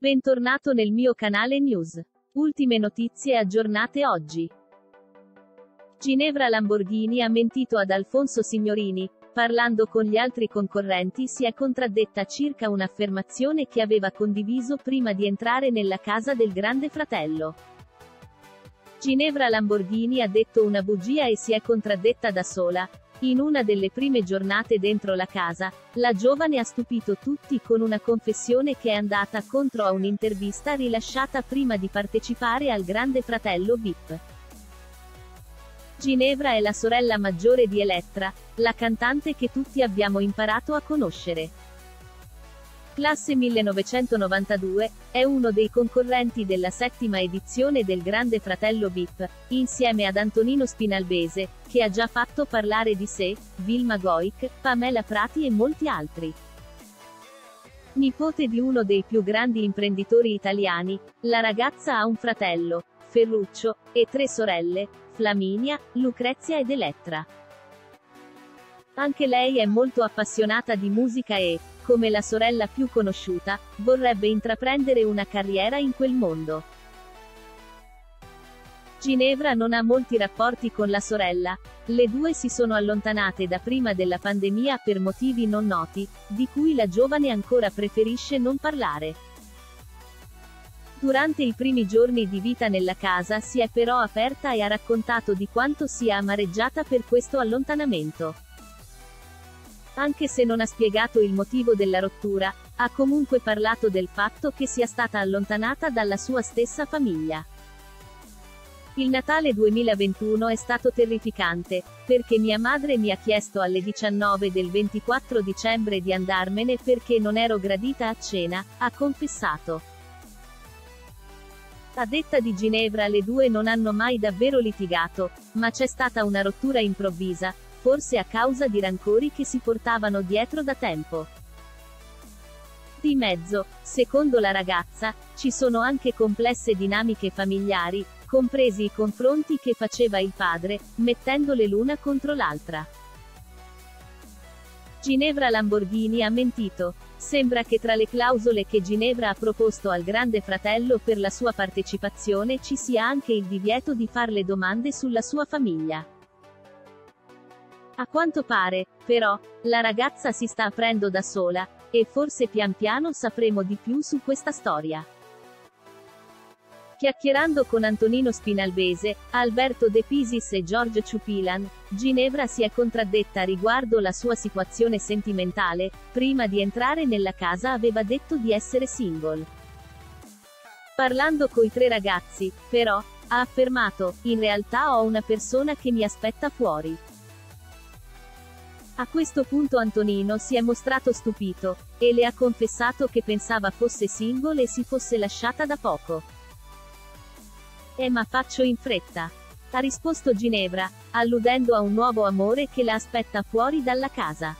Bentornato nel mio canale News. Ultime notizie aggiornate oggi. Ginevra Lamborghini ha mentito ad Alfonso Signorini, parlando con gli altri concorrenti si è contraddetta circa un'affermazione che aveva condiviso prima di entrare nella casa del grande fratello. Ginevra Lamborghini ha detto una bugia e si è contraddetta da sola, in una delle prime giornate dentro la casa, la giovane ha stupito tutti con una confessione che è andata contro a un'intervista rilasciata prima di partecipare al Grande Fratello VIP. Ginevra è la sorella maggiore di Elettra, la cantante che tutti abbiamo imparato a conoscere. Classe 1992, è uno dei concorrenti della settima edizione del Grande Fratello VIP, insieme ad Antonino Spinalbese, che ha già fatto parlare di sé, Vilma Goic, Pamela Prati e molti altri. Nipote di uno dei più grandi imprenditori italiani, la ragazza ha un fratello, Ferruccio, e tre sorelle, Flaminia, Lucrezia ed Elettra. Anche lei è molto appassionata di musica e, come la sorella più conosciuta, vorrebbe intraprendere una carriera in quel mondo. Ginevra non ha molti rapporti con la sorella, le due si sono allontanate da prima della pandemia per motivi non noti, di cui la giovane ancora preferisce non parlare. Durante i primi giorni di vita nella casa si è però aperta e ha raccontato di quanto sia amareggiata per questo allontanamento. Anche se non ha spiegato il motivo della rottura, ha comunque parlato del fatto che sia stata allontanata dalla sua stessa famiglia. Il Natale 2021 è stato terrificante, perché mia madre mi ha chiesto alle 19 del 24 dicembre di andarmene perché non ero gradita a cena, ha confessato. A detta di Ginevra le due non hanno mai davvero litigato, ma c'è stata una rottura improvvisa, forse a causa di rancori che si portavano dietro da tempo. Di mezzo, secondo la ragazza, ci sono anche complesse dinamiche familiari, compresi i confronti che faceva il padre, mettendole l'una contro l'altra. Ginevra Lamborghini ha mentito. Sembra che tra le clausole che Ginevra ha proposto al Grande Fratello per la sua partecipazione ci sia anche il divieto di farle domande sulla sua famiglia. A quanto pare, però, la ragazza si sta aprendo da sola, e forse pian piano sapremo di più su questa storia. Chiacchierando con Antonino Spinalbese, Alberto De Pisis e George Ciupilan, Ginevra si è contraddetta riguardo la sua situazione sentimentale, prima di entrare nella casa aveva detto di essere single. Parlando coi tre ragazzi, però, ha affermato, in realtà ho una persona che mi aspetta fuori. A questo punto Antonino si è mostrato stupito, e le ha confessato che pensava fosse single e si fosse lasciata da poco. Eh ma faccio in fretta. Ha risposto Ginevra, alludendo a un nuovo amore che la aspetta fuori dalla casa.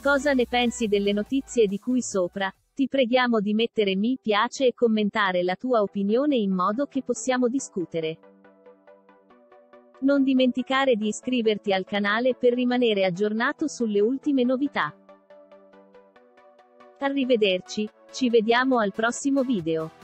Cosa ne pensi delle notizie di cui sopra? Ti preghiamo di mettere mi piace e commentare la tua opinione in modo che possiamo discutere. Non dimenticare di iscriverti al canale per rimanere aggiornato sulle ultime novità. Arrivederci, ci vediamo al prossimo video.